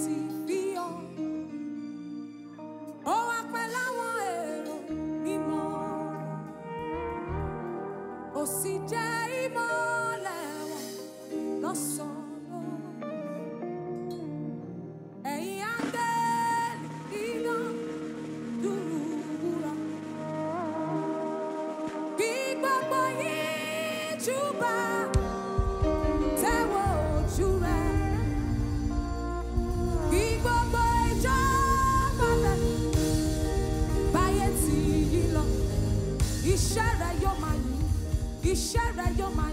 ti bí ọ. Ó wá pẹ́ láwọn èrò mímọ́. Ó sì jẹ́ ìmọ́lẹ̀ wọn lọ́sàn iṣẹ́ rẹ yóò máa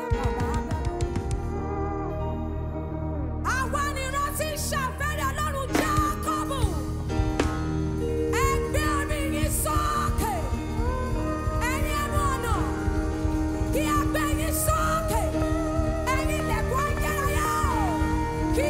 Be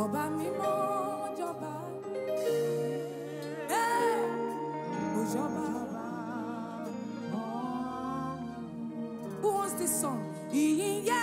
ọba mímọ́ jọba ó jọba. Who wants this song? Yeah.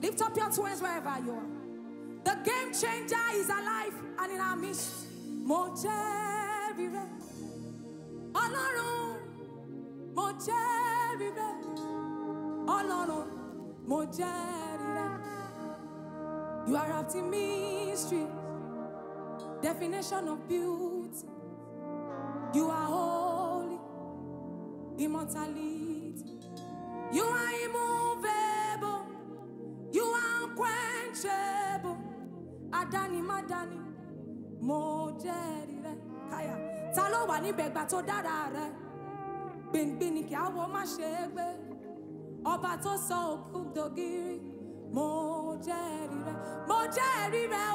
Lift up your twins wherever you are. The game changer is alive and in our midst. Mo jẹ́rìí rẹ̀. Ọlọ́run, mo jẹ́rìí Ọlọ́run, mo jẹ́rìí You are after mystery, definition of beauty. You are holy, immortality. You are immortal. unquenchable adani madani, dani mo jẹ́rìí rẹ káyà ta ló wà níbẹ̀ gbà tó dára rẹ gbìngbìn ni kí á wọ má ṣe é mo jẹ́rìí rẹ mo jẹ́rìí rẹ